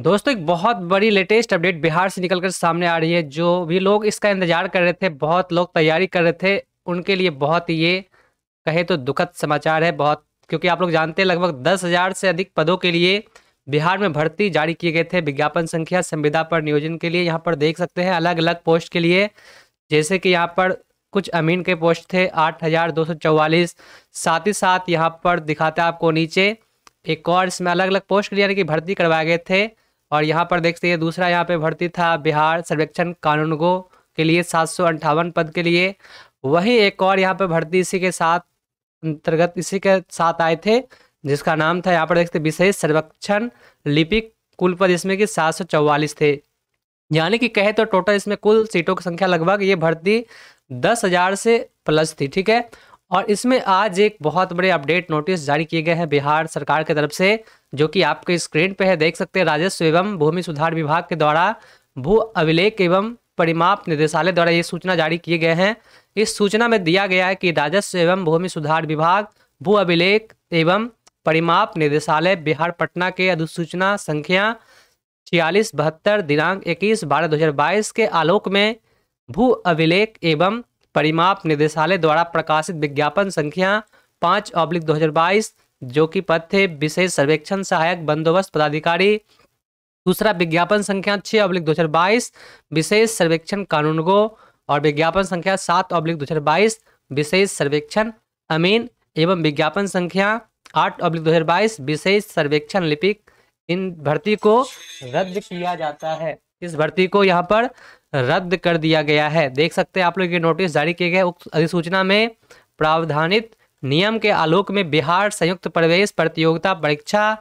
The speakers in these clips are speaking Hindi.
दोस्तों, एक बहुत बड़ी लेटेस्ट अपडेट बिहार से निकलकर सामने आ रही है। जो भी लोग इसका इंतज़ार कर रहे थे, बहुत लोग तैयारी कर रहे थे, उनके लिए बहुत ये कहे तो दुखद समाचार है बहुत, क्योंकि आप लोग जानते हैं, लगभग दस हज़ार से अधिक पदों के लिए बिहार में भर्ती जारी किए गए थे। विज्ञापन संख्या, संविदा पर नियोजन के लिए यहाँ पर देख सकते हैं अलग अलग पोस्ट के लिए। जैसे कि यहाँ पर कुछ अमीन के पोस्ट थे, आठ हज़ार दो सौ चौवालीस, साथ ही साथ यहाँ पर दिखाता आपको नीचे, एक और इसमें अलग अलग पोस्ट के लिए यानी कि भर्ती करवाए गए थे। और यहाँ पर देखते हैं, दूसरा यहाँ पे भर्ती था बिहार सर्वेक्षण कानूनगो के लिए सात पद के लिए। वही एक और यहाँ पे भर्ती इसी के साथ, अंतर्गत इसी के साथ आए थे, जिसका नाम था यहाँ पर देखते विशेष सर्वेक्षण लिपिक कुल पद इसमें कि सात सौ चौवालीस थे। यानी कि कहे तो टोटल इसमें कुल सीटों की संख्या लगभग ये भर्ती दस हज़ार से प्लस थी, ठीक है? और इसमें आज एक बहुत बड़े अपडेट नोटिस जारी किए गए हैं बिहार सरकार की तरफ़ से, जो कि आपके स्क्रीन पे है, देख सकते हैं, राजस्व एवं भूमि सुधार विभाग के द्वारा भू अभिलेख एवं परिमाप निदेशालय द्वारा ये सूचना जारी किए गए हैं। इस सूचना में दिया गया है कि राजस्व एवं भूमि सुधार विभाग, भू अभिलेख एवं परिमाप निदेशालय बिहार पटना के अधिसूचना संख्या छियालीस बहत्तर दिनांक इक्कीस बारह दो के आलोक में भू अभिलेख एवं परिमाप निदेशालय द्वारा प्रकाशित विज्ञापन संख्या पाँच ऑब्लिक दो जो कि थे विशेष सर्वेक्षण सहायक बंदोबस्त पदाधिकारी। दूसरा विज्ञापन संख्या छः ऑब्लिक दो विशेष सर्वेक्षण कानूनगो। और विज्ञापन संख्या सात ऑब्लिक दो विशेष सर्वेक्षण अमीन एवं विज्ञापन संख्या आठ ऑब्लिक दो विशेष सर्वेक्षण लिपिक। इन भर्ती को रद्द किया जाता है। इस भर्ती को यहाँ पर रद्द कर दिया गया है। देख सकते हैं आप लोग, ये नोटिस जारी किए गए उक्त अधिसूचना में प्रावधानित नियम के आलोक में बिहार संयुक्त प्रवेश प्रतियोगिता परीक्षा,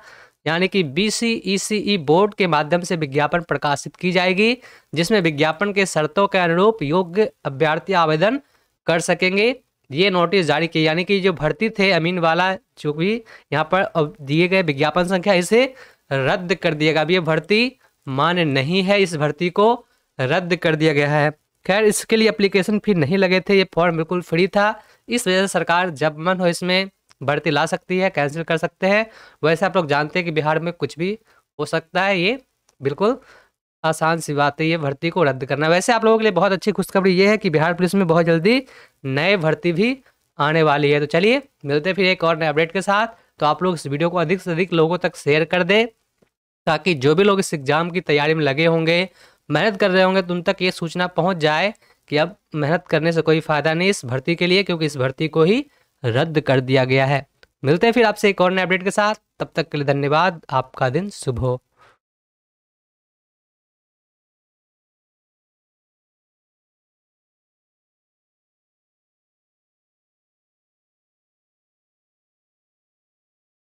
यानी कि बी सी सी ई बोर्ड के माध्यम से विज्ञापन प्रकाशित की जाएगी, जिसमें विज्ञापन के शर्तों के अनुरूप योग्य अभ्यर्थी आवेदन कर सकेंगे। ये नोटिस जारी किए, यानी कि जो भर्ती थे अमीन वाला, जो भी यहाँ पर दिए गए विज्ञापन संख्या, इसे रद्द कर दिया गया। अब ये भर्ती मान्य नहीं है इस भर्ती को। रद्द कर दिया गया है। खैर, इसके लिए अप्लीकेशन फ़ी नहीं लगे थे, ये फॉर्म बिल्कुल फ्री था। इस वजह से सरकार जब मन हो इसमें भर्ती ला सकती है कैंसिल कर सकते हैं। वैसे आप लोग जानते हैं कि बिहार में कुछ भी हो सकता है, ये बिल्कुल आसान सी बात है, ये भर्ती को रद्द करना। वैसे आप लोगों के लिए बहुत अच्छी खुशखबरी ये है कि बिहार पुलिस में बहुत जल्दी नए भर्ती भी आने वाली है। तो चलिए, मिलते फिर एक और नए अपडेट के साथ। तो आप लोग इस वीडियो को अधिक से अधिक लोगों तक शेयर कर दें, ताकि जो भी लोग इस एग्ज़ाम की तैयारी में लगे होंगे मेहनत कर रहे होंगे तो उन तक ये सूचना पहुँच जाए कि अब मेहनत करने से कोई फ़ायदा नहीं इस भर्ती के लिए, क्योंकि इस भर्ती को ही रद्द कर दिया गया है। मिलते हैं फिर आपसे एक और नए अपडेट के साथ। तब तक के लिए धन्यवाद। आपका दिन शुभ हो।